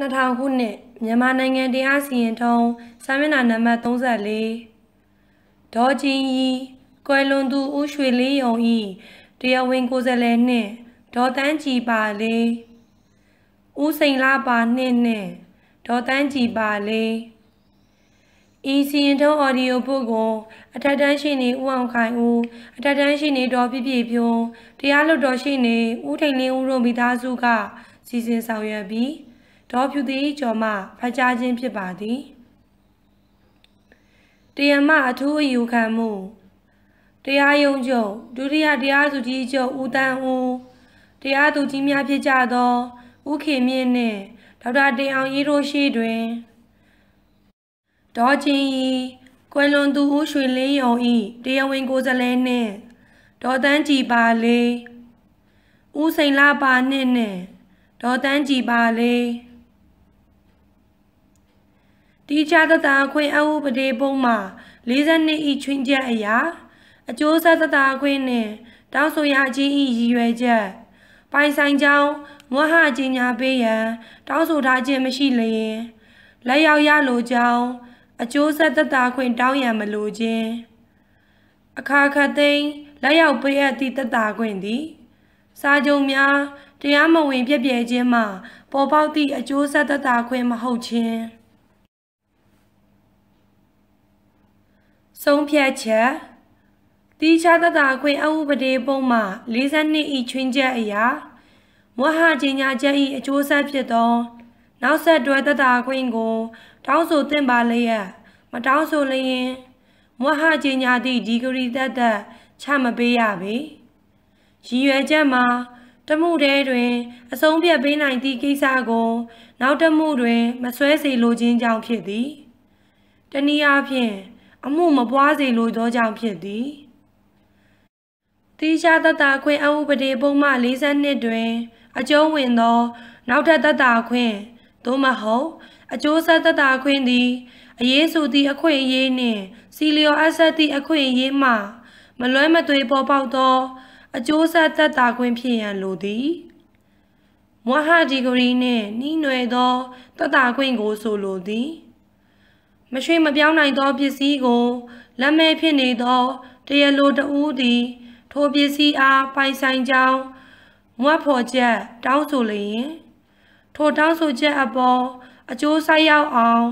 2000ခုနှစ်မြန်မာနိုင်ငံတရားစီရင်ထုံးစာမျက်နှာနံပါတ်34ဒေါ်ကျင်းဤကွယ်လွန်သူဦးရွှေလေးယုံဤတရားဝင်ကိုယ်စားလှယ်နှင့်ဒေါ်တန်းကြည်ပါလေဦးစိန်လာပါနှင့်နှင့်ဒေါ်တန်းကြည်ပါလေဤစီရင်ထုံးအော်ဒီယိုဘုတ်ကိုအထက်တန်းရှိနေဦးအောင်ခိုင်ဦးအထက်တန်းရှိနေဒေါ်ပြပြဖြိုးတရားလွတ်တော်ရှိနေဦးထိန်လင်းဦးတို့မိသားစုကစီစဉ်ဆောင်ရွက်ပြီး ဒေါ်ဖြူသည်ကျော်မှဖတ်ကြားခြင်းဖြစ်ပါသည်တရားမအထူးအယူခံမှုတရားရုံးချုပ်ဒုတိယတရားသူကြီးချုပ်ဦးတန်းဦးတရားသူကြီးများဖြစ်ကြသောဦးခေမြင့်နှင့်ဒေါက်တာတင်အောင်ရေးတို့ရှိတွင်ဒေါ်ချင်းဤကွယ်လွန်သူဦးရွှေလင်းယုံဤတရားဝင်ကိုယ်စားလှယ်နှင့်ဒေါ်တန်းကြည်ပါလေဦးစိန်လာပါနှင့်နှင့်ဒေါ်တန်းကြည်ပါလေ တီချာတတာခွင့်အဥပဒေပုံမှာ42ဤချွင်းချက်အရာအကျိုးဆက်တတာခွင့်နှင့်တောင်းဆိုရခြင်းဤရည်ရွယ်ချက်ပိုင်ဆိုင်ကြောင်းမွဟကြီးညာပေးရန်တောင်းဆိုထားခြင်းမရှိလျင်လက်ရောက်ရလိုကြောင်းအကျိုးဆက်တတာခွင့်တောင်းရန်မလိုခြင်းအခါခတ်သိမ်းလက်ရောက်ပေးအပ်သည့်တတာခွင့်သည်စာချုပ်များတရားမဝင်ပြည့်ပြည့်ခြင်းမှပေါ်ပေါက်သည့်အကျိုးဆက်တတာခွင့်မဟုတ်ခြင်း ဆုံးဖြတ်ချက်တိချာတတာခွင့်အဥပဒေပုံမှ42ဤချွင်းချက်အရာမွဟကြီးညာချက်ဤအကျိုးဆက်ဖြစ်သော နောက်ဆက်တွဲတတာခွင့်ကို တောင်းဆိုသင့်ပါလျက်မတောင်းဆိုလျင်မွဟကြီးညာသည့်ဒီဂရီသက်သက်ချမပေးရပေရည်ရွယ်ချက်မှာတမှုတဲတွင်အဆုံးဖြတ်ပေးနိုင်သည့်ကိစ္စကို နောက်တမှုတွင် မဆွဲစေလိုခြင်းကြောင့်ဖြစ်သည်တနည်းအားဖြင့် အမှုမပွားစေလိုသောကြောင့်ဖြစ်သည်တိကျတတခွင့်အဥပဒေပုံမှ42တွင် အကျုံးဝင်သော နောက်ထပ်တတခွင့်သို့မဟုတ်အကျိုးဆက်တတခွင့်သည်အရေးဆိုသည့်အခွင့်အရေးနှင့်စီလျော်အပ်ဆက်သည့်အခွင့်အရေးမှ မလွဲမသွေပေါ်ပေါက်သော အကျိုးဆက်သက်သာခွင့်ဖြစ်ရန်လိုသည်မွဟဒီဂရီနှင့်နှီးနွယ်သောတတခွင့်ကိုဆိုလိုသည် မရွှေမပြောင်းနိုင်သောပစ္စည်းကိုလက်မဲ့ဖြစ်နေသောတရားလိုတဦးသည် ထိုပစ္စည်းအားပိုင်ဆိုင်ကြောင်းမွတ်ဖော်ချက်တောင်းဆိုလျင်ထိုတောင်းဆိုချက်အပေါ်အကျိုးဆိုင်ရောက်အောင်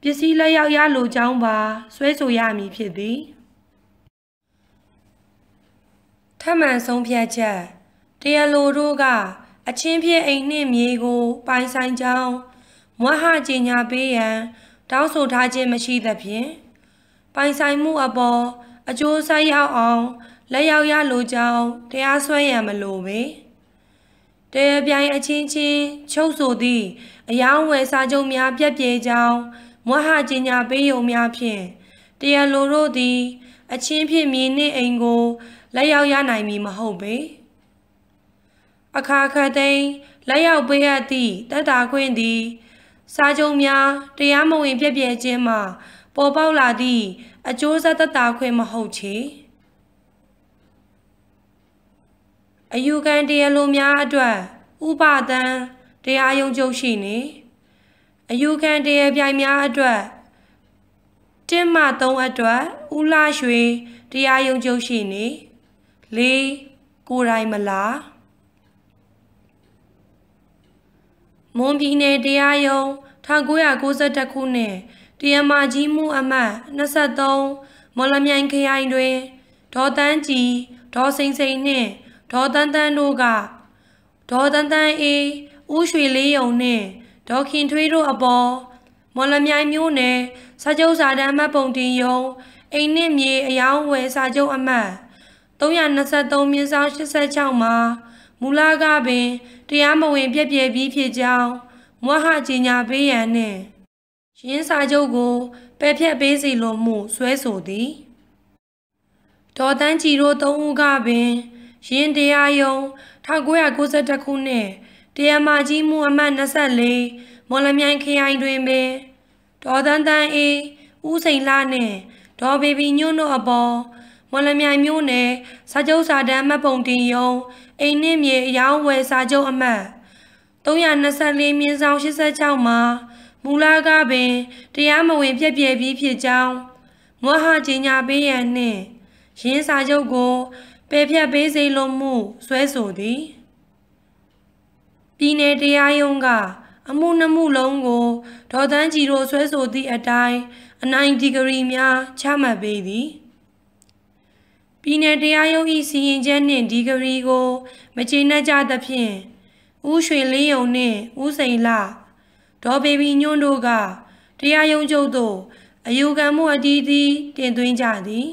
ပစ္စည်းလက်ရောက်ရလိုကြောင်းပါဆွဲဆိုရမည်ဖြစ်သည်ထမှန်ဆုံးဖြတ်ချက်တရားလိုတို့ကအချင်းဖြစ်အိမ်နှင့်မြေကို ပိုင်ဆိုင်ကြောင်းမွဟကြီးညာပေးရန် တောင်းဆိုထားခြင်းမရှိသဖြင့်ပိုင်ဆိုင်မှုအပေါ်အကျိုးဆက်ရောက်အောင်လက်ရောက်ရလိုကြောင်းတရားစွဲရန်မလိုပေတရားပြိုင်အချင်းချင်းချုပ်ဆိုသည့်အယောင်းဝယ်စာချုပ်များပြက်ပြဲကြောင်းမွဟကျင်ညာပေးယုံများဖြင့်တရားလိုတို့သည် အချင်းဖြင့်မြေနှင့်အိမ်ကိုလက်ရောက်ရနိုင်မည်မဟုတ်ပေအခါခတ်သိမ်းလက်ရောက်ပေးအပ်သည့်တတ်တာခွင့်သည် စာချုပ်များတရားမဝင်ပြည့်ပြည့်ခြင်းမှပေါ်ပေါက်လာသည့်အကျိုးဆက်သက်သာခွင့်မဟုတ်ချေအယူခံတရားလိုများအတွက်ဥပဒံတရားယုံကြုတ်ရှိနေအယူခံတရားပြိုင်များအတွက်တင်းမှ3အတွက်ဥလာရွှေတရားယုံကြုတ်ရှိနေ၄ကိုယ်တိုင်မလား မွန်ပြည်နယ်တရားရုံး1992ခုနှစ်တရားမကြီးမှုအမှတ်23မော်လမြိုင်ခရိုင်တွင်ဒေါ်တန်းကြည်ဒေါ်စိန်စိန်နှင့်ဒေါ်တန်းတန်းတို့ကဒေါ်တန်းတန်းအေးဦးရွှေလေးယုံနှင့်ဒေါ်ခင်ထွေးတို့အပေါ်မော်လမြိုင်မြို့နယ်စာချုပ်စာတမ်းမှတ်ပုံတင်ယုံအိမ်နှင့်မြေအယောင်းဝယ်စာချုပ်အမှတ်323မြင်းဆောင်86မှာ မူလကပင်တရားမဝင် ပြည့်ပြည့်ပြီးဖြစ်ကြောင်းမွဟကြီးညာပေးရန်နှင့်ရင်းစာချုပ်ကိုပယ်ဖြတ်ပေးစီလိုမှုဆွဲဆိုသည်ဒေါ်တန်းကြည်တို့သုံးဦးကပင်ရင်းတရားယုံ1992ခုနှစ်တရားမကြီးမှုအမှတ်24မော်လမြိုင်ခရိုင်တွင်ပင်ဒေါ်တန်းတန်းအေးဦးစိန်လာနှင့်ဒေါ်ဘေဘီညွန့်တို့အပေါ် မော်လမြိုင်မြို့နယ်စာချုပ်စာတမ်းမှတ်ပုံတင်ယုံအိမ်နှင့်မြေအယောင်းဝယ်စာချုပ်အမှတ်324မြင်းဆောင်86မှာမူလကပင်တရားမဝင်ပြက်ပြဲပြီးဖြစ်ကြောင်းမွဟကြီးညာပေးရန်နှင့်ရင်းစာချုပ်ကိုပယ်ဖြတ်ပေးစေလိုမှုဆွဲဆိုသည်ပြည်내တရားရုံးကအမှုနှမှုလုံးကိုဒေါ်တန်းကြီးတို့ဆွဲဆိုသည့်အတိုင်းအနိုင်ဒီဂရီများချမှတ်ပေးသည် ပြည်내တရားရုံး၏စီရင်ချက်နှင့်ဒီဂရီကို မကျေနပ်ကြသဖြင့်ဦးရွှေလင်းယုံနှင့်ဦးစိန်လဒေါ်ဘေဘီညွန့်တို့ကတရားရုံးချုပ်သို့အယူခံမှုအတီးတီးတင်သွင်းကြသည်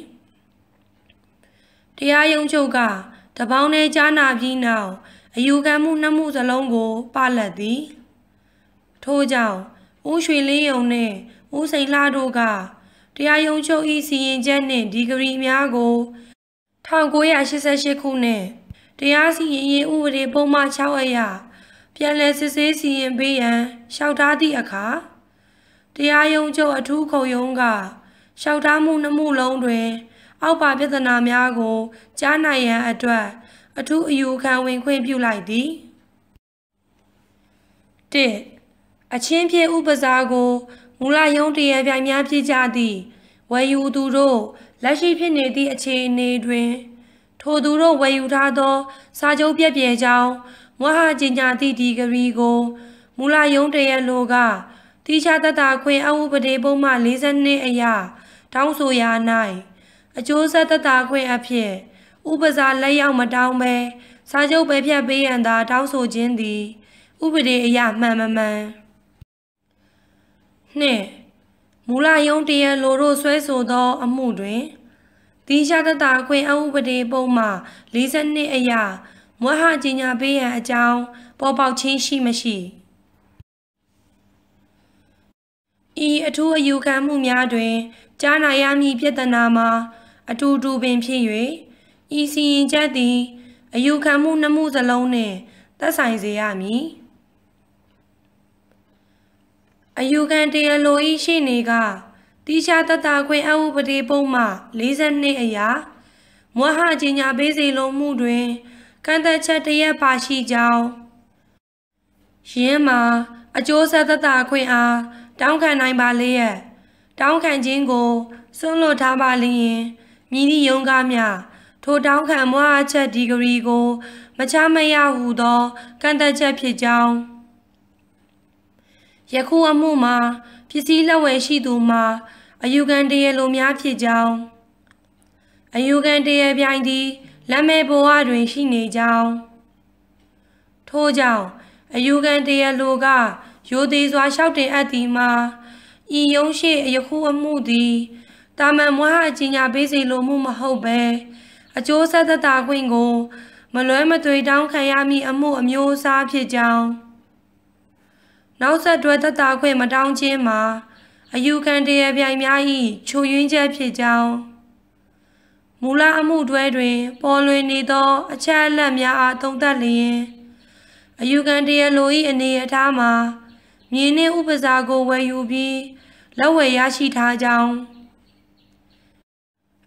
တရားရုံးချုပ်ကတပေါင်းနဲ့ကြားနာပြီးနောက်အယူခံမှုနှစ်မှုစလုံးကိုပလတ်သည် ထို့ကြောင့်ဦးရွှေလင်းယုံနှင့်ဦးစိန်လှတို့ကတရားရုံးချုပ်၏စီရင်ချက်နှင့်ဒီဂရီများကို 1988ခုနှစ်တရားစီရင်ရေးဥပဒေပုံမှန်6အရာပြန်လည်စစ်ဆေးစီရင်ပေးရန်လျှောက်ထားသည့်အခါတရားရုံးချုပ်အထူးခုံရုံးကလျှောက်ထားမှုနှမှုလုံးတွင် အောက်ပါပြဿနာများကို ကြားနိုင်ရန်အတွက် အထူးအယူခံဝင်ခွင့်ပြုလိုက်သည်၁အချင်းပြေဥပစာကိုမူလယုံတရပြိုင်များဖြစ်ကြသည့်ဝယ်ယူသူတို့ လက်ရှိဖြစ်နေသည့်အခြေအနေတွင် ထိုသူတို့ဝယ်ယူထားသော စာချုပ်ပြည့်ပြည့်ကြောင်းမဟာကျင်ညာသည့်ဒီဂရီကိုမူလယုံတရလိုကတိချတတခွင်အဝုပဒေပုံမှ42အရာတောင်းဆိုရာ၌အကျိုးဆက်တတခွင့်အဖြစ်ဥပစာလက်ရောက်မတောင်းဘဲစာချုပ်ပဲဖြတ်ပေးရန်သာတောင်းဆိုခြင်းသည် ဥပဒေအရမှန်မမှန်နှင့် မူလယုံတရလိုတို့ဆွဲဆိုသော အမှုတွင်တိချတတခွင့်အဝုပဒေပုံမှ42အရာမွဟကြီးညာပေးရန်အကြောင်းပေါ်ပေါက်ခြင်းရှိမရှိဤအထူးအယူခံမှုများတွင် ကြားနာရမည့်ပြဿနာမှာအတူတူပင်ဖြစ်၍ဤစီရင်ချက်သည် အယူခံမှုနှမှုစလုံးနှင့်သက်ဆိုင်စေရမည် အယူခံတရားလိုဤရှိနေကတိချာတတခွင့်အဥပဒေပုံမှ42အရာမွဟကြီးညာပေးစေလိုမှုတွင်ကန့်သက်ချက်တရက်ပါရှိကြောင်းယင်းမှာအကျိုးဆက်သက်သာခွင့်အားတောင်းခံနိုင်ပါလေရဲ့တောင်းခံခြင်းကိုစွန့်လွတ်ထားပါလျင်မြည်သည့်ယုံကားများထိုတောင်းခံမွားအချက်ဒီဂရီကို မချမရဟုသောကန့်သက်ချက်ဖြစ်ကြောင်း ယခုအမှုမှာပစ္စည်းလက်ဝယ်ရှိသူမှာအယူခံတရလိုများဖြစ်ကြောင်းအယူခံတရပြိုင်သည်လက်မဲဘဝတွင်ရှိနေကြောင်းထို့ကြောင့်အယူခံတရလိုကရိုသေးစွာလျှောက်တင်အပ်သည်မှာဤယုံရှိယခုအမှုသည်တာမန်မွားအကြီးညာပေးစီလိုမှုမဟုတ်ပဲအကျိုးဆက်သက်သာခွင့်ကို မလွဲမသွေတောင်းခံရမည့်အမှုအမျိုးအစားဖြစ်ကြောင်း နောက်ဆက်တွဲသက်သာခွင့်မတောင်းခြင်းမှာအယူခံတရပြိုင်များ၏ချိုယွင်းချက်ဖြစ်ကြောင်းမူလအမှုတွဲတွင် ပေါ်လွင်နေသော အချက်အလက်များအားသုံးသပ်လျင်အယူခံတရလို၏အနေအထားမှာမြင်းနှင့်ဥပစာကိုဝယ်ယူပြီးလက်ဝယ်ရရှိထားကြောင်း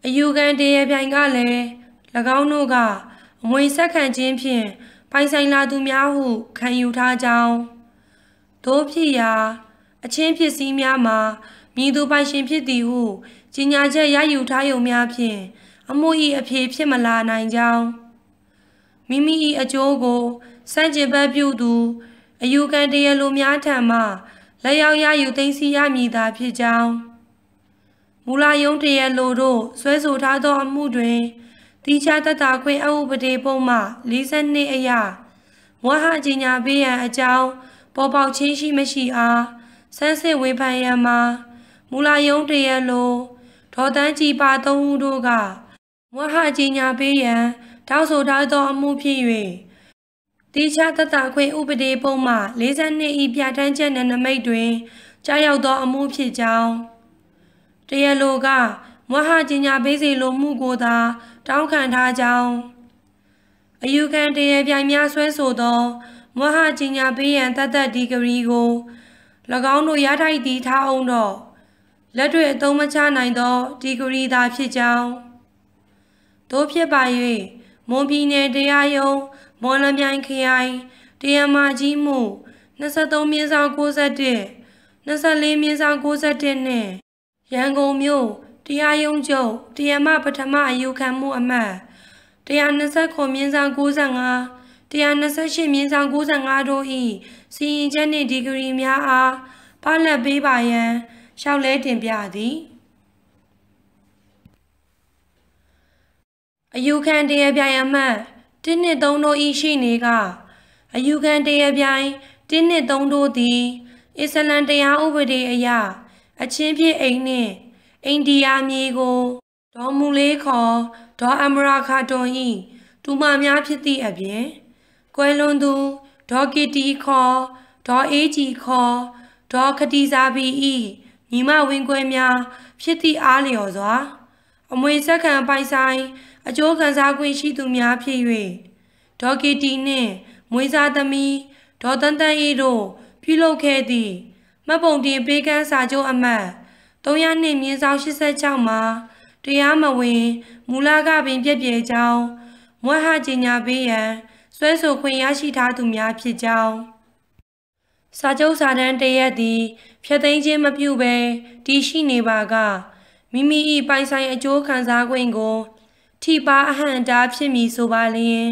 အယူခံတရပြိုင်ကလည်း၎င်းတို့ကအမွေဆက်ခံခြင်းဖြင့်ပိုင်ဆိုင်လာသူများဟုခံယူထားကြောင်း တို့ဖြစ်ရာ အချင်းဖြစ်စည်းများမှာမြည်သူပိုင်ရှင်ဖြစ်သည်ဟုကြီးညာချက်ရယူထားရုံများဖြင့်အမှု၏အဖြစ်ဖြစ်မလာနိုင်ကြောင်းမိမိ၏အကျိုးကိုစန့်ကျင်ဘက်ပြုသူအယူခံတရလိုများထံမှလက်ရောက်ရယူသိမ်းဆည်းရမည်သာဖြစ်ကြောင်းမူလာယုံတရလိုတို့ဆွဲဆိုထားသောအမှုတွင်တိချတတခွင့်အဥပဒေပုံမှ42အရာဝဟကြီးညာပေးရန်အကြောင်း ပေါ်ပေါက်ခြင်းရှိမရှိအားဆန်းစစ်ဝေဖန်ရန်မှာမူလာယုံတရလိုဒေါ်တန်းကြည်ပါသုံးဦးတို့ကဝဟကြီးညာပေးရန်တောက်ဆိုထားသောအမှုဖြစ်၍တိချတတခွင့်ဥပဒေပုံမှ42ဤပြဋ္ဌာန်းချက်နယ်နမိတ်တွင်ကြားရောက်သောအမှုဖြစ်ကြောင်းတရလိုကမဟာကျင်ညာပေးစီလိုမှုကိုသာ တောင်းခံထားကြောင်းအယူခံတရပြိုင်များဆွဲဆိုသော မဟာကျင်ညာပေးရန်တတ်တတ်ဒီဂရီကို၎င်းတို့ရထိုက်သည်ထားအောင်တော့လက်တွေ့အသုံးမချနိုင်သောဒီဂရီသာဖြစ်ကြောင်းတို့ဖြစ်ပါ၍မွန်ပြည်နယ်တရားရုံးမော်လမြိုင်ခရိုင်တရားမာကြီးမှု23မြင်းဆောင်61 24မြင်းဆောင်61နဲ့ရန်ကုန်မြို့တရားရုံးချုပ်တရားမပထမအယူခံမှုအမှတ်129မြင်းဆောင်95 128မြင်းဆောင်95တို့၏စီရင်ချက်နှင့်ဒီဂရီများအားပါလက်ပေးပါရန်လျှောက်လဲတင်ပြသည်အယူခံတရားပြိုင်အမှတ်1နှစ်3တို့၏ရှိနေကအယူခံတရားပြိုင်1နှစ်3တို့သည်အစ္စလမ်တရားဥပဒေအရအချင်းဖြစ်အိမ်နှင့်အိန္ဒိယမြေကိုဒေါ်မူလေးခေါ်ဒေါ်အမရာခါတွန်၏တူမများဖြစ်သည့်အပြင် ကွယ်လွန်သူဒေါ်ကီတီခေါ်ဒေါ်အေးကြီးခေါ်ဒေါ်ခတီစာဘီဤညီမဝင်းခွဲများဖြစ်သည့်အားလျော်စွာ အမွေစက္ကန့်ပိုင်ဆိုင်အကျိုးခံစား권ရှိသူများဖြစ်၍ဒေါ်ကီတီနှင့်မွေးစားသမီးဒေါ်တန်တန်ဤတို့ပြုလုပ်ခဲ့သည့်မှတ်ပုံတင်ပေးကမ်းစာချုပ်အမှတ်300နှစ်မြင်းဆောင်86မှာတရားမဝင်မူလကပင်ပြည့်ပြည့်ကြောင်းမွဲဟကြီးညာပေးရန် ဆွဲဆိုခွင့်ရရှိထားသူများဖြစ်ကြောင်းစာချုပ်စာတမ်းတရက်သည်ဖြတ်သိမ်းခြင်းမပြုဘဲတည်ရှိနေပါကမိမိ၏ပိုင်ဆိုင်အကျိုးခံစား권ကိုထိပါအဟံတားဖြစ်မည်ဆိုပါလျင်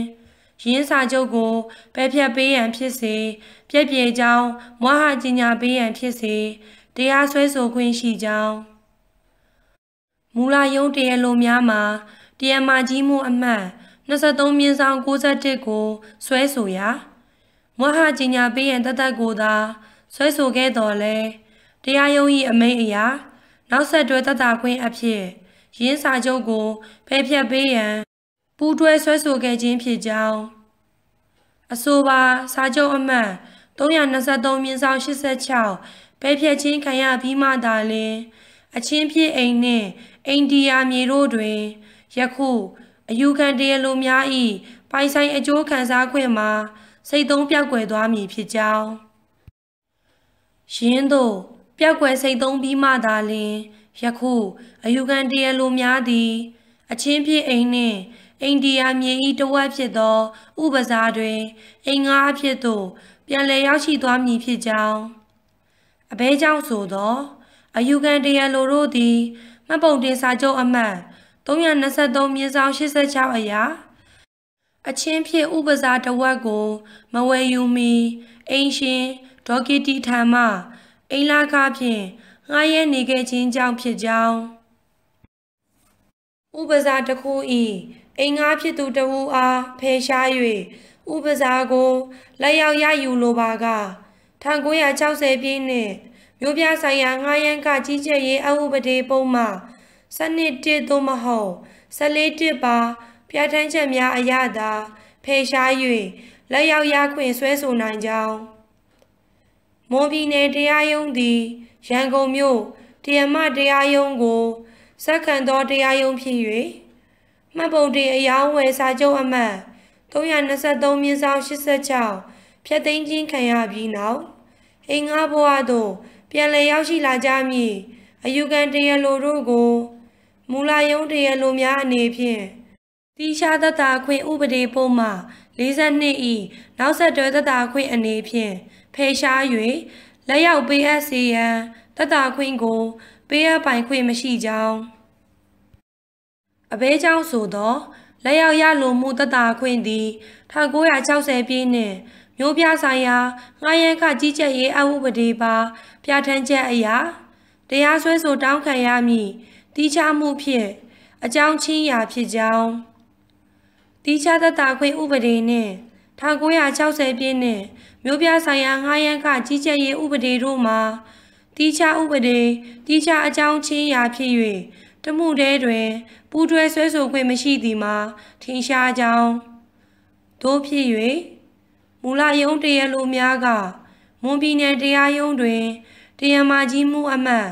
ရင်းစာချုပ်ကိုပယ်ဖြတ်ပေးရန်ဖြစ်စေပြည့်ပြည့်ကြောင်းမွားဟကြီးညာပေးရန်ဖြစ်စေတရားစွဲဆိုခွင့်ရှိကြောင်းမူလာယုံတရားလိုများမှာတရားမကြီးမှုအမှတ် 23မြင်းဆောင်61ကိုဆွဲဆိုရာမွဟကြီးညာပေးရန်တသက်ကိုသာဆွဲဆိုခဲ့တော်လဲတရားရုံး၏အမိန့်အရာနောက်ဆက်တွဲတသက်ခွင့်အဖြစ်ရင်းစာချုပ်ကိုဖယ်ဖြတ်ပေးရန်ပူးတွဲဆွဲဆိုခဲ့ခြင်းဖြစ်ကြောင်းအဆိုပါစာချုပ်အမှတ်323မြင်းဆောင်86ဖယ်ဖြတ်ခြင်းခံရပြီးမှသာလျှင်အချင်းဖြစ်အိမ်နှင့်အိန္ဒိယမြေတို့တွင်ယခု အယူခံတရားလိုများ၏ပိုင်ဆိုင်အကျိုးခံစား권မှာ စိတ်သုံးပြောက်ွယ်သွားမည်ဖြစ်ကြောင်းရင်းတို့ပြောက်ွယ်စိတ်သုံးပြီးမှသာလျှင်ယခုအယူခံတရားလိုများသည် အချင်းဖြစ်အိမ်နှင့်အိန္ဒိယမြေဤတဝက်ဖြစ်သော ဥပဇာတွင်အိမ်ငါအဖြစ်သို့ပြန်လည်ရောက်ရှိသွားမည်ဖြစ်ကြောင်းအဘဲကြောင့်ဆိုသော အယူခံတရားလိုတို့သည်မှတ်ပုံတင်စာချုပ်အမှတ် 323မြင်းဆောင်86အရာအချင်းဖြစ်ဥပဇာတဝက်ကို မဝယ်ယူမီအိမ်ရှင်ဒေါကီတီထံမှအိမ်လာကားဖြင့်ငှားရဲနေခဲ့ခြင်းကြောင့်ဖြစ်ကြောင်းဥပဇာတစ်ခုဤအိမ်ငါဖြစ်သူတဝူအားဖယ်ရှား၍ဥပဇာကိုလက်ရောက်ရယူလိုပါက1960ပြည့်နှစ်မြို့ပြဆိုင်ရာငှားရမ်းကကြီးကြပ်ရေးအဥပဒေပုံမှ စနစ်တစ်သို့မဟုတ်14တစ်ပါပြဋ္ဌာန်းချက်များအရသာဖယ်ရှား၍လက်ရောက်ရခွင့်ဆွဲဆိုနိုင်ကြောင်းမွန်ပြည်နယ်တရားရုံးသည်ရန်ကုန်မြို့တရားမတရားရုံးကိုစက္ကန့်သောတရားရုံးဖြစ်၍မှတ်ပုံတင်အယောင်းဝယ်စာချုပ်အမှတ်323မြင်းဆောင်86ဖြတ်သိမ်းခြင်းခံရပြီးနောက်အိမ်ငါဘဝသို့ပြန်လည်ရောက်ရှိလာကြမည်အယူခံတရားလိုတို့ကို မူလာယုံတရားလိုများအနေဖြင့်တိရှားတတခွင့်ဥပဒေပုံမှ42ဤနောက်ဆက်တွဲတတခွင့်အနေဖြင့်ဖယ်ရှား၍လက်ရောက်ပေးအပ်စေရန်တတခွင့်ကိုပေးအပ်ပိုင်ခွင့်မရှိကြောင်းအဘဲကြောင့်ဆိုသောလက်ရောက်ရလိုမှုတတခွင့်သည်1960ပြည့်နှင့်မျိုးပြဆိုင်ရာငှားရမ်းခကြီးကြပ်ရေးအဥပဒေပါ ပြဋ္ဌာန်းချက်အရာတရားစွဲဆိုတောင်းခံရမည် တီးခြားမှုဖြင့်အကြောင်းချင်းရာဖြစ်ကြောင်းတီးခြားသက်တာခွင့်ဥပဒေနှင့်1960ပြည့်နှင့်မြို့ပြဆိုင်ရာငှားရမ်းခကြီးကြပ်ရေးဥပဒေတို့မှာတီးခြားဥပဒေတီးခြားအကြောင်းချင်းရာဖြစ်၍တမှုတဲတွင်ပူးတွဲဆွဲဆိုခွင့်မရှိသည်မှာထင်ရှားကြောင်းတို့ဖြစ်၍မူလယုံတရားလိုများကမွန်ပြည်နယ်တရားရုံးတွင်တရားမကြီးမှုအမှတ်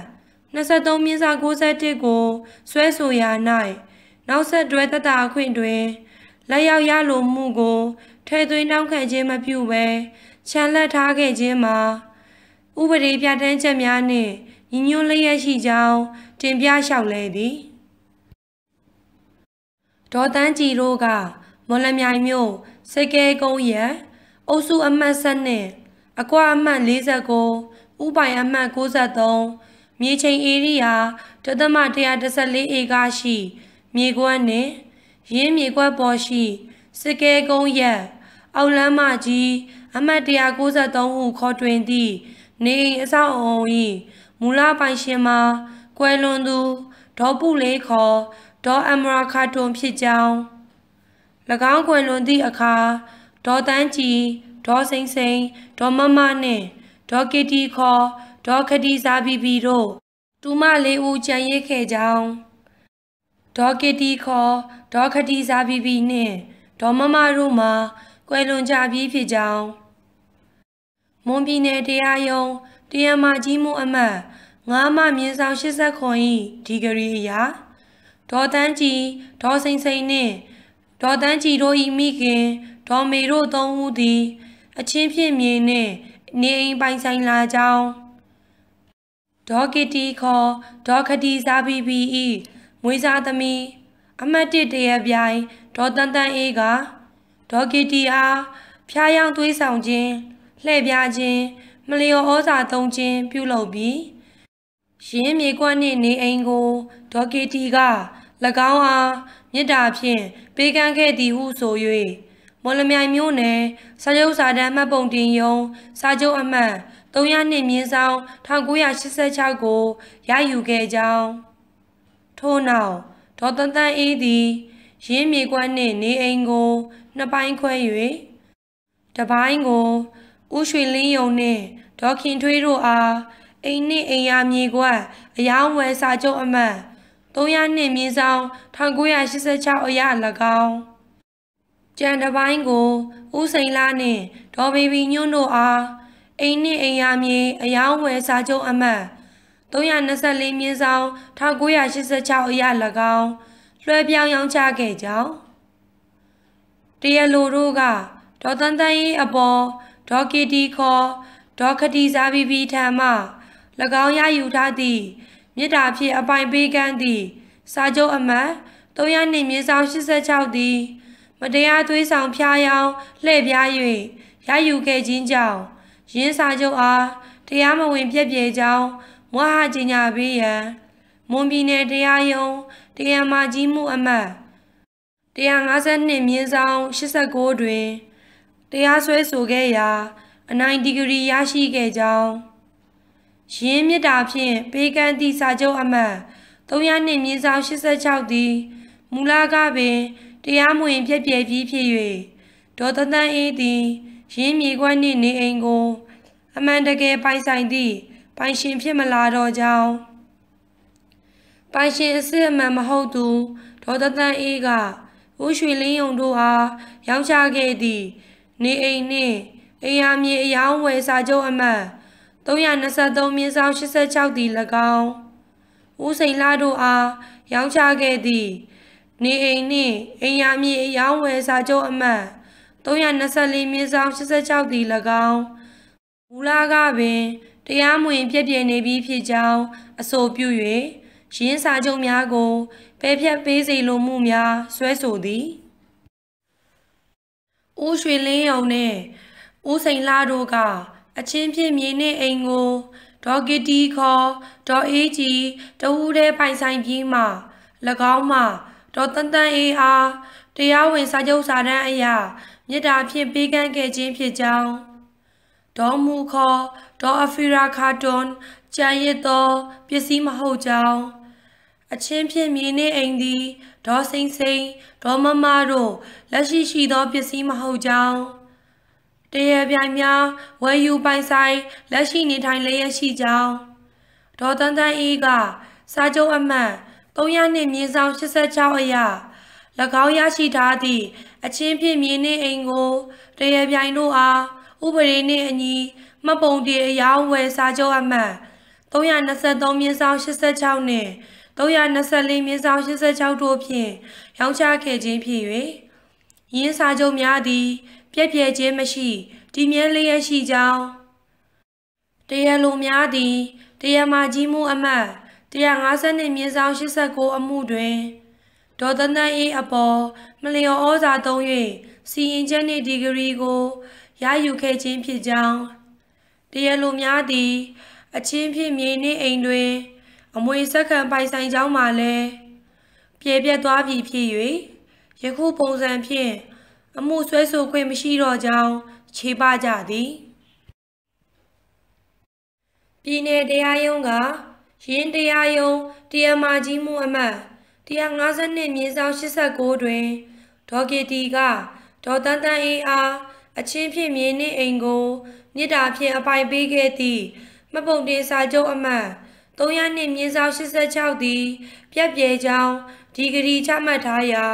23မြင်းစာ61ကိုဆွဲဆိုရာ၌နောက်ဆက်တွဲတတအခွင့်တွင်လက်ရောက်ရလိုမှုကိုထဲသွင်းတောင်းခံခြင်းမပြုဘဲခြံလက်ထားခဲ့ခြင်းမှာဥပဒေပြဋ္ဌာန်းချက်များနှင့်ညီညွတ်လျက်ရှိကြောင်းတင်ပြလျှောက်လဲသည်ဒေါ်တန်းကြည်တို့ကမော်လမြိုင်မြို့စိတ်ကဲကုန်းရံအုပ်စုအမှတ်7နှင့်အကွာအမှတ်49ဥပိုင်အမှတ်93 မြေချိန်ဧရိယာတသမ114ဧကရှိ မြေကွက်နှင့်ရင်းမြေကွက်ပေါ်ရှိစစ်ကဲကုန်းရက်အောက်လမ်းမကြီးအမှတ်193ဟုခေါ်တွင်သည့်နေအိမ်အဆောက်အအုံ၏မူလပိုင်ရှင်မှာကွယ်လွန်သူဒေါ်ပုလေးခေါ်ဒေါ်အမရာခါတွန်ဖြစ်ကြောင်း၎င်းကွယ်လွန်သည့်အခါဒေါ်တန်းကြည်ဒေါ်စိန်စိန်ဒေါ်မမနှင့်ဒေါ်ကီတီခေါ် ဒေါ်ခတီစာဘီဘီတို့တူမလေးဦးကြံရစ်ခဲ့ကြောင်းဒေါ်ကီတီခေါ်ဒေါ်ခတီစာဘီဘီနှင့်ဒေါ်မမတို့မှာကွယ်လွန်ကြပြီးဖြစ်ကြောင်းမွန်ပြည်နယ်တရားရုံးတရားမကြီးမှုအမတ်ငါးမမြင်းဆောင်80ခွန်၏ဒီဂရီအရာဒေါ်တန်းကြည်ဒေါ်စိန်စိန်နှင့်ဒေါ်တန်းကြည်တို့၏မိခင်ဒေါ်မေတို့သုံးဦးသည် အချင်းဖြစ်မြေနှင့်နေအိမ်ပိုင်ဆိုင်လာကြောင်း ဒေါ်ကီတီခေါ်ဒေါ်ခတီစာဘီဘီ၏မွေးစားသမီးအမတ်တစ်တရပြိုင်ဒေါ်တန်တန်အေးကဒေါ်ကီတီအားဖျားယောင်သွေးဆောင်ခြင်းလှည့်ပြားခြင်းမလျော်ဩဇာသုံးခြင်းပြုလုပ်ပြီးရင်းမြေကွက်နှင့်နေအိမ်ကိုဒေါ်ကီတီက၎င်းအားမြစ်တာဖြင့်ပေးကမ်းခဲ့သည်ဟုဆို၍မော်လမြိုင်မြို့နယ်စာချုပ်စာတမ်းမှတ်ပုံတင်ယုံစာချုပ်အမှတ် 300နှစ်မြင်းဆောင်1986ကိုရယူခဲ့ကြောင်းထို့နောက်ဒေါ်တန်တန်အေးသည်ရင်းမြေကွက်နှင့်နေအိမ်ကိုနှစ်ပိုင်းခွဲ၍တပိုင်းကိုဦးရွှေလင်းယုံနှင့်ဒေါခင်ထွေးတို့အားအိမ်နှင့်အိမ်ယာမြေကွက်အယောင်းဝယ်စာချုပ်အမှတ်300နှစ်မြင်းဆောင်1986အရ၎င်းကြံတပိုင်းကိုဦးစိန်လာနှင့်ဒေါ်ဘေဘီညွန့်တို့အား အိမ်နှင့်အိမ်ယာမြေအယောင်းဝယ်စာချုပ်အမှတ်324မြင်းဆောင်1986အရ၎င်းလွှဲပြောင်းရောင်းချခဲ့ကြောင်းတရလိုတို့ကဒေါ်တန်တန်၏အပေါ်ဒေါ်ကီတီခေါ်ဒေါ်ခတီစာဘီဘီထံမှ၎င်းရယူထားသည့်မြစ်တာဖြင့်အပိုင်ပေးကမ်းသည့်စာချုပ်အမှတ်300နှစ်မြေဆောင်86သည် မတရားသွေးဆောင်ဖျားယောင်းလှည့်ပြား၍ရယူခဲ့ခြင်းကြောင့် ရင်းစာချုပ်အားတရားမဝင်ပြည့်ပြည့်ကြောင်းမဟာကြီးညာပေးရန်မွန်ပြည်နယ်တရားရုံးတရားမကြီးမှုအမတ်152မြင်းဆောင်89တွင်တရားစွဲဆိုခဲ့ရာ အနိုင်ဒီဂရီရရှိခဲ့ကြောင်းရင်းမြစ်တာဖြင့်ပေးကမ်းသည့်စာချုပ်အမှတ်300နှစ်မြင်းဆောင်86သည်မူလကပင်တရားမဝင်ပြည့်ပြည့်ပြီးဖြစ်၍ဒေါ်တသန်းအေးသည် ရင်းမြေခွက်နှင့်နေအိမ်ကို အမှန်တကယ်ပိုင်ဆိုင်သည့်ပိုင်ရှင်ဖြစ်မလာတော့ကြောင်းပိုင်ရှင်အစ်အမှန်မဟုတ်သူဒေါ်တသန်းအေးကဦးရွှေလင်းယုံတို့အားရောင်းချခဲ့သည့်နေအိမ်နှင့်အိမ်ယာမြေအယောင်းဝယ်စာချုပ်အမှတ်323မြင်းဆောင်86သည်၎င်းဦးစိန်လာတို့အားရောင်းချခဲ့သည့်နေအိမ်နှင့်အိမ်ယာမြေအယောင်းဝယ်စာချုပ်အမှတ် 324မြင်းဆောင်86သည်၎င်းမူလာကပင်တရားမဝင်ပြည့်ပြည့်နေပြီးဖြစ်ကြောင်းအဆိုပြု၍ရင်းစာချုပ်များကိုပယ်ဖြတ်ပေးစေလိုမှုများဆွဲဆိုသည်ဦးရွှေလင်းယုံနှင့်ဦးစိန်လာတို့ကအချင်းဖြင့်မြေနှင့်အိမ်ကိုဒေါ်ကီတီခေါ်ဒေါ်အေးကြီးတဝူးတဲ့ပိုင်ဆိုင်ပြီးမှ၎င်းမှဒေါ်တန်တန်အေးအားတရားဝင်စာချုပ်စာတမ်းအရာ မြစ်တာဖြင့်ပေးကမ်းခဲ့ခြင်းဖြစ်ကြောင်းဒေါ်မူခေါ်ဒေါ်အဖီရာခါတွန်ကြံရစ်သောပစ္စည်းမဟုတ်ကြောင်းအချင်းဖြင့်မြေနှင့်အိမ်သည်ဒေါ်စိန်စိန်ဒေါ်မမတို့လက်ရှိရှိသောပစ္စည်းမဟုတ်ကြောင်းတရပြိုင်များဝယ်ယူပိုင်ဆိုင်လက်ရှိနေထိုင်လျက်ရှိကြောင်းဒေါ်တန်တန်အေးကစာချုပ်အမှတ်300နှစ်မြေဆောင်86အရာ၎ င်းရရှိထားသည့်အချင်းဖြင့်မြေနှင့်အိမ်ကိုတရပြိုင်တို့အားဥပဒေနှင့်အညီမှတ်ပုံတင်အယောင်းဝယ်စာချုပ်အမှတ်323မြေဆောင်86နှင့်324မြင်းဆောင်86တို့ဖြင့်ရောင်းချခဲ့ခြင်းဖြစ်၍ရင်းစာချုပ်များသည်ပြည့်ပြည့်ခြင်းမရှိတည်မြဲလျက်ရှိကြောင်းတရားလိုများသည်တရားမာကြီးမှုအမှတ်150မြင်းဆောင်89အမှုတွင် ဒေါ်သနန်းအေးအပေါ်မလျော်ဩဇာသုံး၍စီရင်ချက်နှင့်ဒီဂရီကိုရယူခဲ့ခြင်းဖြစ်ကြောင်းတရားလိုများသည် အချင်းဖြင့်မြေနှင့်အိမ်တွင် အမွေစက္ကန့်ပိုင်ဆိုင်ကြောင်းမှလည်းပြေပြတ်သွားပြီဖြစ်၍ယခုပုံစံဖြင့်အမှုဆွဲဆိုခွင့်မရှိတော့ကြောင်းခြေပကြသည်ပြည်내တရားရုံးကရင်းတရားရုံးတရားမာကြီးမှုအမှတ် 152မြင်းဆောင်89တွင်ဒေါ်ကီတီကဒေါ်တန်းတန်းအေးအားအချင်းဖြင့်မြေနှင့်အိမ်ကိုမြစ်တာဖြင့်အပိုင်ပေးခဲ့သည့်မပုံတင်စာချုပ်အမှတ်300နှင့်မြင်းဆောင်86သည်ပြက်ပြဲကြောင်းဒီဂရီချမှတ်ထားရာ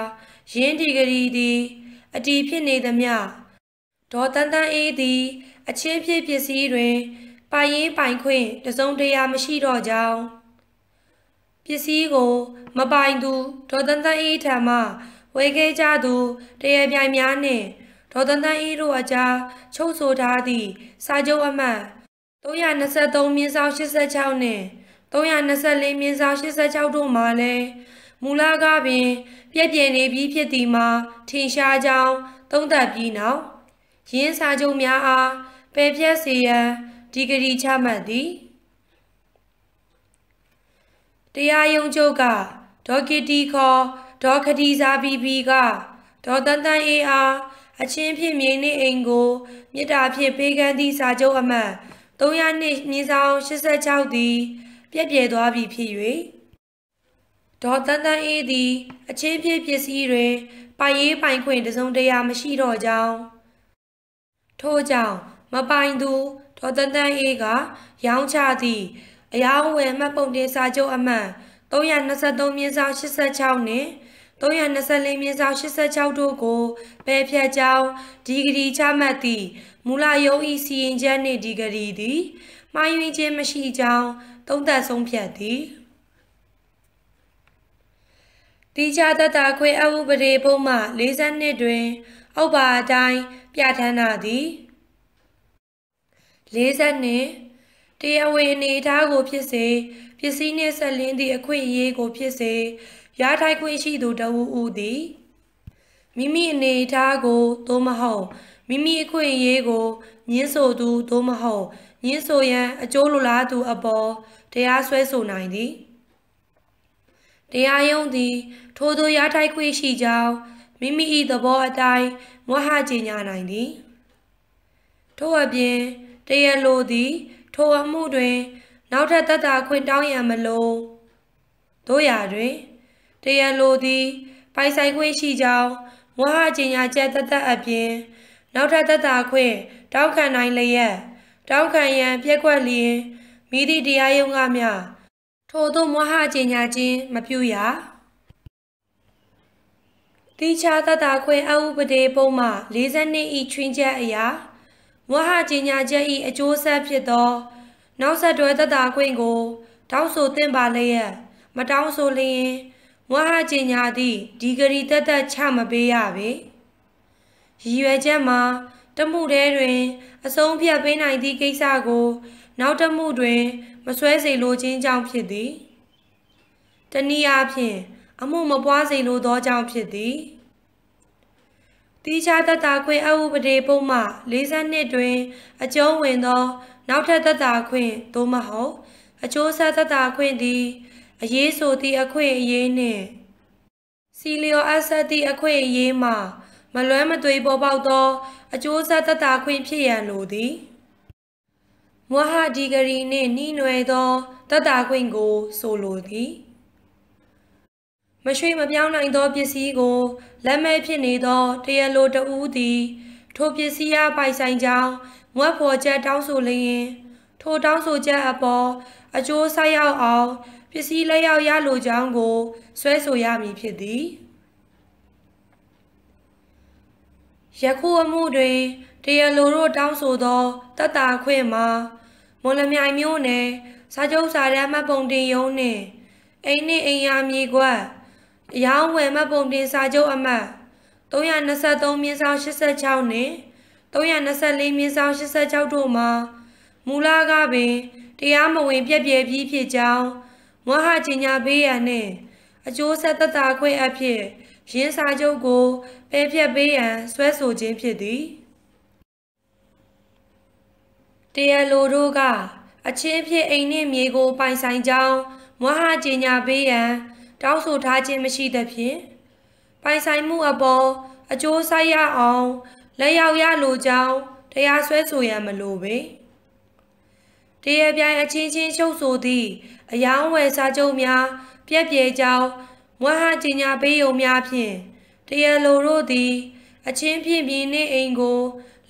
ရင်းဒီဂရီသည်အတီဖြစ်နေသည်မြဒေါ်တန်းတန်းအေးသည် အချင်းဖြစ်ပစ္စည်းတွင်ပိုင်ရင်ပိုင်ခွင့်တစုံတရာမရှိတော့ကြောင်း ပစ္စည်းကို မပိုင်သူဒေါ်တန်းတန်းအေးထံမှဝေခဲ့ကြသူတရပြိုင်များနှင့်ဒေါ်တန်းတန်းအေးတို့အကြားချုပ်ဆိုထားသည့်စာချုပ်အမှတ်323မြင်းဆောင်86နှင့်324မြင်းဆောင်86တို့မှာလည်းမူလကပင် ပြည့်ပြည့်နေပြီးဖြစ်သည်မှာထင်ရှားကြောင်းသုံးသပ်ပြီးနောက်ရင်းစာချုပ်များအားပယ်ဖြတ်စေရန်ဒီဂရီချမှတ်သည် တရားရုံးချုပ်ကဒေါ်ကီတီခေါ်ဒေါ်ခဒီစာဘီဘီကဒေါ်တန်တန်အေးအားအချင်းဖြင့်မြေနှင့်အိမ်ကိုမြစ်တာဖြင့်ပေးကမ်းသည့်စာချုပ်အမှတ်300နှစ်မြင်းဆောင်86သည် ပြည့်ပြည့်သွားပြီဖြစ်၍ဒေါ်တန်တန်အေးသည် အချင်းဖြင့်ပစ္စည်းတွင်ပိုင်ရေးပိုင်ခွင့်တစုံတရာမရှိတော့ကြောင်းထို့ကြောင့်မပိုင်သူဒေါ်တန်တန်အေးက ရောင်းချသည့် အယောင်းဝယ်မှတ်ပုံတင်စာချုပ်အမှတ်323မြင်းဆောင်86နှင့်324မြင်းဆောင်86တို့ကိုပယ်ဖြတ်ကြောင်းဒီဂရီချမှတ်သည့်မူလရုံး၏စီရင်ချက်နှင့်ဒီဂရီသည်မှားယွင်းခြင်းမရှိကြောင်းသုံးသပ်ဆုံးဖြတ်သည်တိကျတတခွေအဥပဒေပုံမှ42တွင်အောက်ပါအတိုင်းပြဋ္ဌာန်းထားသည်40နှင့် တရားဝင်အနေအထားကိုဖြစ်စေပစ္စည်းနှင့်ဆက်လင်းသည့်အခွင့်အရေးကိုဖြစ်စေရထိုက်ခွင့်ရှိသူတဦးဦးသည်မိမိအနေအထားကိုသို့မဟုတ်မိမိအခွင့်အရေးကိုညှင်းဆိုသူသို့မဟုတ်ညှင်းဆိုရန်အကျိုးလိုလားသူအပေါ်တရားစွဲဆိုနိုင်သည်တရားရုံးသည် ထိုသို့ရထိုက်ခွင့်ရှိကြောင်းမိမိ၏သဘောအတိုင်းမွဟကြေညာနိုင်သည်ထို့အပြင်တရားလိုသည် ထိုအမှုတွင် နောက်ထပ်တတ်တာခွင့်တောင်းရန်မလိုတို့ရာတွင်တရားလိုသည်ပိုင်ဆိုင်ခွင့်ရှိကြောင်းမွဟကြေညာချက်တသက်အပြင်နောက်ထပ်တတာခွင့်တောင်းခံနိုင်လျက်တောင်းခံရန်ပြက်ကွက်လျင်မိသည့်တရားရုံးကမျှထို့သောမွဟကြေညာခြင်းမပြုရတိချာတတာခွင့်အဥပဒေပုံမှ42ဤချွင်းချက်အရာ မွဟကြေညာချက်ဤအကျိုးဆက်ဖြစ်သော နောက်ဆက်တွဲတတာခွင့်ကို တောင်းဆိုသင့်ပါလျက်မတောင်းဆိုလျင်ဝါဟကျင်ညာသည့်ဒီဂရီတက်တက်ချမပေးရပေရည်ရွယ်ချက်မှာတမှုတဲတွင် အဆုံးဖြတ်ပေးနိုင်သည့်ကိစ္စကို နောက်တမှုတွင် မဆွဲစေလိုခြင်းကြောင့်ဖြစ်သည်တနည်းအားဖြင့်အမှုမပွားစေလိုသောကြောင့်ဖြစ်သည် တိကျတတခွင့်အဥပဒေပုံမှ42တွင် အကျုံးဝင်သော နောက်ထပ်တတခွင့်သို့မဟုတ်အကျိုးဆက်တတခွင့်သည်အရေးဆိုသည့်အခွင့်အရေးနှင့်စီလီယိုအဆက်သည့်အခွင့်အရေးမှမလွဲမသွေပေါ်ပေါက်သော အကျိုးဆက်သက်သာခွင့်ဖြစ်ရန်လိုသည်မွဟဒီဂရီနှင့်နှီးနွယ်သောသက်သာခွင့်ကို ဆိုလိုသည် မရွှေမပြောင်းနိုင်သောပစ္စည်းကိုလက်မဲ့ဖြစ်နေသောတရားလိုတဦးသည်ထိုပစ္စည်းအားပိုင်ဆိုင်ကြောင်းမွတ်ဖော်ချက်တောင်းဆိုလျင်ထိုတောင်းဆိုချက်အပေါ်အကျိုးဆက်ရောက်အောင်ပစ္စည်းလက်ရောက်ရလိုကြောင်းကိုဆွဲဆိုရမည်ဖြစ်သည်ယခုအမှုတွင်တရားလိုတို့တောင်းဆိုသောတတ်တာခွင့်မှာမော်လမြိုင်မြို့နယ်စာချုပ်စာတမ်းမှတ်ပုံတင်ရုံးနှင့်အိမ်နှင့်အိမ်ယာမြေကွက် အယောင်းဝယ်မှတ်ပုံတင်စာချုပ်အမှတ်323မြင်းဆောင်86နှင့်324မြင်းဆောင်86တို့မှာမူလကပင်တရားမဝင်ပြက်ပြဲပြီးဖြစ်ကြောင်းမွဟကြီးညာပေးရန်နှင့်အကျိုးဆက်သက်သာခွင့်အဖြစ်ရင်းစာချုပ်ကိုပယ်ဖြတ်ပေးရန်ဆွဲဆိုခြင်းဖြစ်သည်တရားလိုတို့ကအချင်းဖြစ်အိမ်နှင့်မြေကိုပိုင်ဆိုင်ကြောင်းမဟာကျင်ညာပေးရန် တောင်းဆိုထားခြင်းမရှိသဖြင့်ပိုင်ဆိုင်မှုအပေါ်အကျိုးဆိုင်ရအောင်လက်ရောက်ရလိုကြောင်းတရားစွဲဆိုရန်မလိုပေတရားပြိုင်အချင်းချင်းရှုပ်ဆိုသည့်အယောင်းဝယ်စာချုပ်များပြက်ပြဲကြောင်းမဟာကျင်ညာပေးုံများဖြင့်တရားလိုတို့သည် အချင်းဖြင့်မြင်နှင့်အိမ်ကို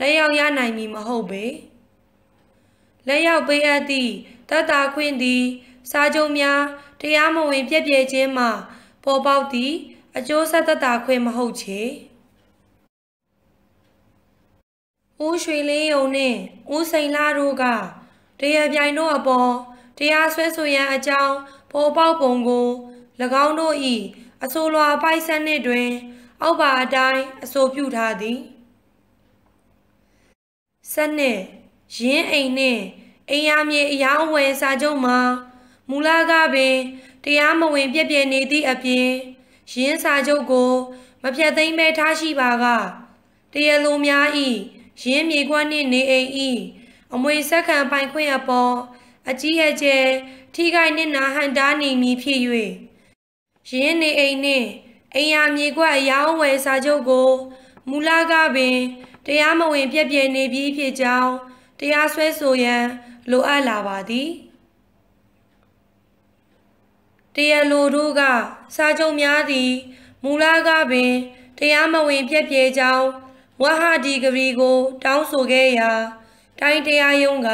လက်ရောက်ရနိုင်မည်မဟုတ်ပေလက်ရောက်ပေးအပ်သည့်တတ်တာခွင့်သည် စာချုပ်များတရားမဝင်ပြည့်ပြည့်ခြင်းမှပေါ်ပေါက်သည့်အကျိုးဆက်တတ်တာခွင့်မဟုတ်ချေဦးရွှေလေးယုံနှင့်ဦးစိန်လာတို့ကတရားပြိုင်တို့အပေါ်တရားစွဲဆိုရန်အကြောင်းပေါ်ပေါက်ပုံကို၎င်းတို့၏အဆိုလွာပိုက်ဆက်နှင့်တွင် အောက်ပါအတိုင်းအဆိုပြုထားသည်ဆက်နှင့်ရင်းအိမ်နှင့်အိမ်ယာမြေအယောင်းဝယ်စာချုပ်မှာ မူလကပင်တရားမဝင် ပြည့်ပြည့်နေသည့်အပြင်ရင်းစာချုပ်ကို မဖြတ်သိမ်းမဲထားရှိပါကတရားလိုများဤရင်းမြေခွက်နှင့်နေအိမ်ဤအမွေဆက်ခံပိုင်ခွင့်အပေါ်အကြီးအကျယ်ထိခိုက်နစ်နာဟန်တားနေမည်ဖြစ်၍ရင်းနေအိမ်နှင့်အိမ်ယာမြေခွက်အယောင်းဝယ်စာချုပ်ကိုမူလကပင်တရားမဝင် ပြည့်ပြည့်နေပြီးဖြစ်ကြောင်းတရားစွဲဆိုရန်လိုအပ်လာပါသည် တရားလိုတို့ကစာချုပ်များသည်မူလကပင်တရားမဝင်ပြည့်ပြည့်ကြောင်းဝဟဒီဂရီကို တောင်းဆိုခဲ့ရာတိုင်းတရားရုံးက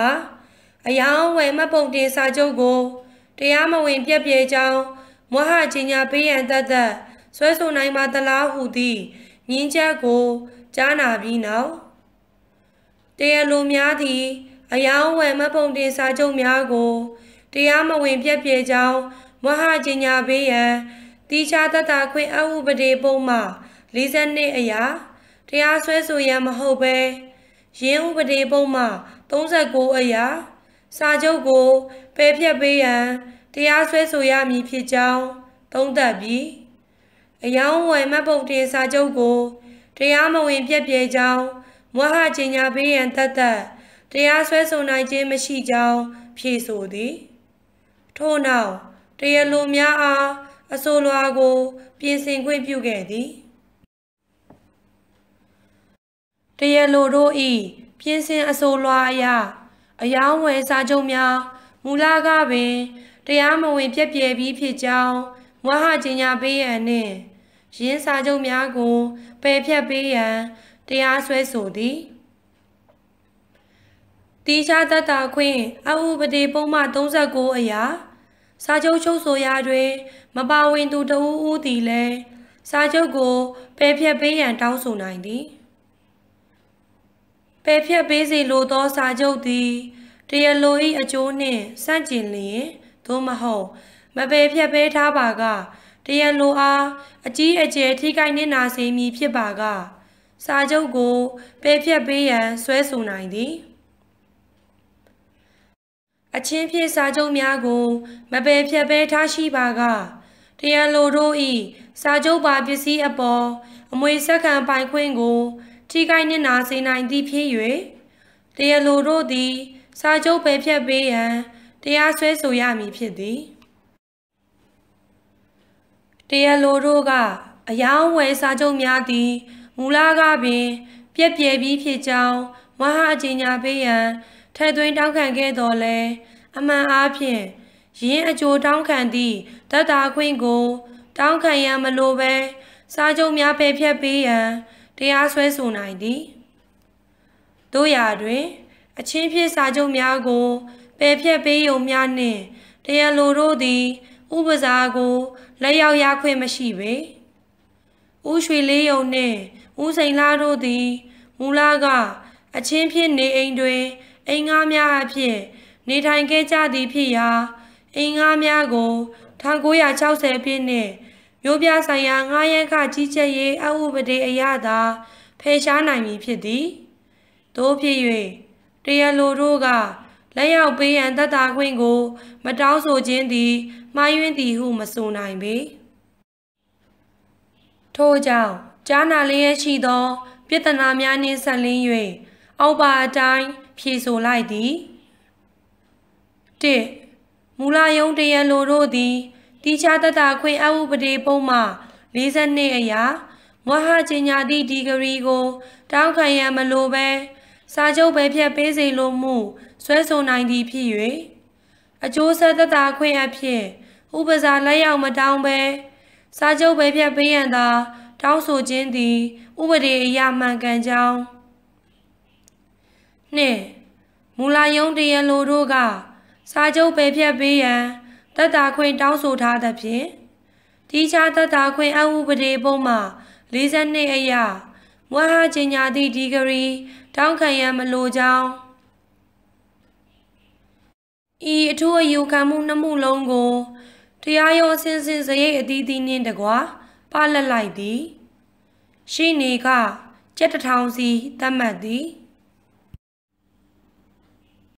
အယောင်ဝယ်မှတ်ပုံတင်စာချုပ်ကိုတရားမဝင်ပြည့်ပြည့်ကြောင်းမဟာကြီးညာပေးရန်တသက်ဆွဲဆိုနိုင်ပါသလားဟုသည့်ညင်းချက်ကိုကြားနာပြီးနောက်တရားလိုများသည်အယောင်ဝယ်မပုံတင်စာချုပ်များကိုတရားမဝင်ပြည့်ပြည့်ကြောင်း မဟာကျညာပေးရန်တိချာတတခွင့်အဥပဒေပုံမှ42အရာတရားစွဲဆိုရန်မဟုတ်ပဲရင်းဥပဒေပုံမှ39အရာစာချုပ်ကိုပယ်ဖျက်ပေးရန်တရားစွဲဆိုရမည်ဖြစ်ကြောင်းသုံးသပ်ပြီးအယောင်ဝယ်မပုံတင်စာချုပ်ကိုတရားမဝင်ပြည့်ပြည့်ကြောင်းမဟာကျညာပေးရန်တတ်တတ်တရားစွဲဆိုနိုင်ခြင်းမရှိကြောင်းဖြေဆိုသည်ထို့နောက် တရားလိုများအားအဆိုလွာကို ပြင်ဆင်ခွင့်ပြုခဲ့သည်တရားလိုတို့၏ပြင်ဆင်အဆိုလွာအရအယောင်းဝယ်စာချုပ်များမူလကပင်တရားမဝင်ပြည့်ပြည့်ပြီးဖြစ်ကြောင်းမဟာကျညာပေးရန်နှင့်ရင်းစာချုပ်များကိုပယ်ဖြတ်ပေးရန်တရားစွဲဆိုသည်တီချာတတခွင့်အဥပဒေပုံမှ39အရာ စာချုပ်ချုပ်ဆိုရာတွင် မပါဝင်သူတဦးဦးသည်လည်းစာချုပ်ကိုပယ်ဖြတ်ပေးရန်တောင်းဆိုနိုင်သည်ပယ်ဖြတ်ပေးစေလိုသောစာချုပ်သည်တရားလို၏အကျိုးနှင့်ဆန့်ကျင်လျင်သို့မဟုတ်မပယ်ဖြတ်ပေးထားပါကတရားလိုအားအကြီးအကျယ်ထိခိုက်နစ်နာစေမည်ဖြစ်ပါက စာချုပ်ကိုပယ်ဖြတ်ပေးရန်ဆွဲဆိုနိုင်သည် အချင်းဖြစ်စာချုပ်များကို မပယ်ဖြတ်ပဲထားရှိပါကတရားလိုတို့၏စာချုပ်ပါပစ္စည်းအပေါ်အမွေဆက်ခံပိုင်ခွင့်ကို ထိခိုက်နစ်နာစေနိုင်သည့်ဖြစ်၍တရားလိုတို့သည် စာချုပ်ပယ်ဖြတ်ပေးရန်တရားစွဲဆိုရမည်ဖြစ်သည်တရားလိုတို့ကအယောင်းဝယ်စာချုပ်များသည်မူလကပင် ပြက်ပြဲပြီးဖြစ်ကြောင်းမဟာအကြီးညာပေးရန် ထဲသွင်းတောင်းခံခဲ့တော်လဲအမှန်အားဖြင့်ရင်းအကျိုးတောင်းခံသည့်တတ်တာခွင့်ကို တောင်းခံရန်မလိုပဲစာချုပ်များပယ်ဖျက်ပေးရန်တရားစွဲဆိုနိုင်သည်တို့ရာတွင် အချင်းဖြစ်စာချုပ်များကိုပယ်ဖျက်ပေးုံများနှင့်တရားလိုတို့သည် ဥပစာကိုလက်ရောက်ရခွင့်မရှိပေ။ဦးရွှေလေးယုံနှင့်ဦးစိန်လာတို့သည်မူလကအချင်းဖြစ်နေအိမ်တွင် အိမ်ငါးများအဖြစ် နေထိုင်ခဲ့ကြသည်ဖြစ်ရာအိမ်ငါးများကို1960ပြည့်နှစ်မြို့ပြဆိုင်ရာငါးရန်ခကြီးချက်ရေးအဥပဒေအရသာဖယ်ရှားနိုင်မည်ဖြစ်သည်။သို့ဖြစ်၍တရားလိုတို့ကလက်ရောက်ပေးရန်တတ်တာခွင့်ကို မတောင်းဆိုခြင်းသည်မှားယွင်းသည်ဟုမဆိုနိုင်ပေထို့ကြောင့်ကြားနာလျက်ရှိသော ပြဿနာများနှင့်ဆက်လင်း၍အောက်ပါအတိုင်း ဖြေဆိုလိုက်သည်၁မူလာယုံတရားလိုတို့သည်တိချတတခွင့်အဥပဒေပုံမှ42အရာမဟာကျင်ညာသည့်ဒီဂရီကို တောင်းခံရန်မလိုပဲစာချုပ်ပဲဖြတ်ပေးစေလိုမှုဆွဲဆိုနိုင်သည်ဖြစ်၍အကျိုးဆက်သက်သာခွင့်အဖြစ်ဥပစာလက်ရောက်မတောင်းပဲစာချုပ်ပဲဖြတ်ပေးရန်သာ တောင်းဆိုခြင်းသည် ဥပဒေအရမှန်ကန်ကြောင်း နှင့်မူလာယုံတရားလိုတို့ကစာချုပ်ပဲဖြတ်ပေးရန်သက်သာခွင့်တောင်းဆိုထားသဖြင့်ဒီခြားသက်သာခွင့်အဥပဒေပုံမှာ42အရာမွဟာကျင်ညာသည့်ဒီဂရီတောင်းခံရန်မလိုကြောင်းဤအထူးအယူခံမှုနှမှုလုံးကိုတရားရုံးအစဉ်စဉ်စရိတ်အသီးသီးနှင့်တကွာပလက်လိုက်သည် ရှိနေကကြက်တထောင်စီသတ်မှတ်သည်